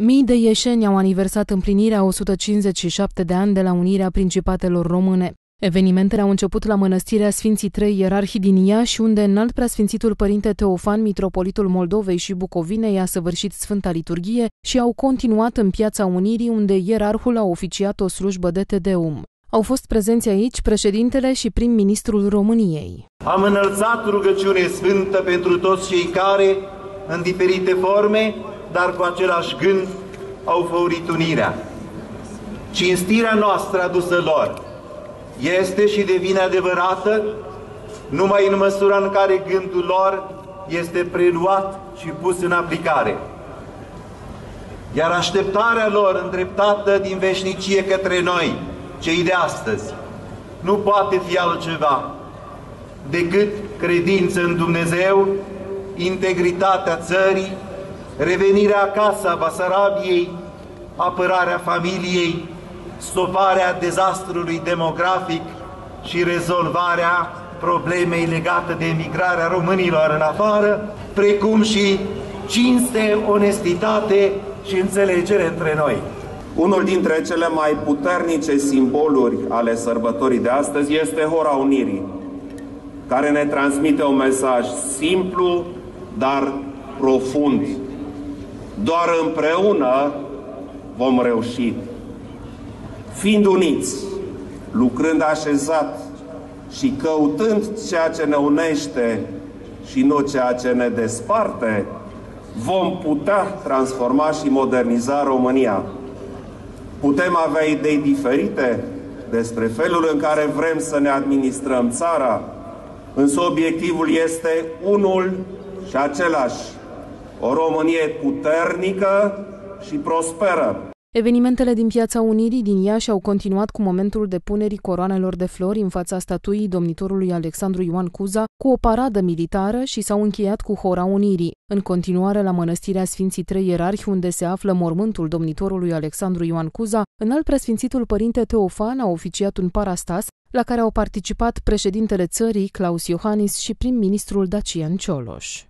Mii de ieșeni au aniversat împlinirea 157 de ani de la unirea Principatelor Române. Evenimentele au început la mănăstirea Sfinții Trei Ierarhi din Iași, unde înalt preasfințitul părinte Teofan, mitropolitul Moldovei și Bucovinei, a săvârșit Sfânta Liturghie și au continuat în Piața Unirii, unde ierarhul a oficiat o slujbă de Tedeum. Au fost prezenți aici președintele și prim-ministrul României. Am înălțat rugăciune sfântă pentru toți cei care, în diferite forme, dar cu același gând, au făurit unirea. Cinstirea noastră adusă lor este și devine adevărată numai în măsura în care gândul lor este preluat și pus în aplicare. Iar așteptarea lor îndreptată din veșnicie către noi, cei de astăzi, nu poate fi altceva decât credință în Dumnezeu, integritatea țării, revenirea acasă a Basarabiei, apărarea familiei, stoparea dezastrului demografic și rezolvarea problemei legate de emigrarea românilor în afară, precum și cinste, onestitate și înțelegere între noi. Unul dintre cele mai puternice simboluri ale sărbătorii de astăzi este Hora Unirii, care ne transmite un mesaj simplu, dar profund. Doar împreună vom reuși. Fiind uniți, lucrând așezat și căutând ceea ce ne unește și nu ceea ce ne desparte, vom putea transforma și moderniza România. Putem avea idei diferite despre felul în care vrem să ne administrăm țara, însă obiectivul este unul și același. O Românie puternică și prosperă. Evenimentele din Piața Unirii din Iași au continuat cu momentul depunerii coroanelor de flori în fața statuii domnitorului Alexandru Ioan Cuza cu o paradă militară și s-au încheiat cu Hora Unirii. În continuare, la mănăstirea Sfinții Trei Ierarhi, unde se află mormântul domnitorului Alexandru Ioan Cuza, înalt preasfințitul părinte Teofan a oficiat un parastas la care au participat președintele țării, Claus Iohannis, și prim-ministrul Dacian Cioloș.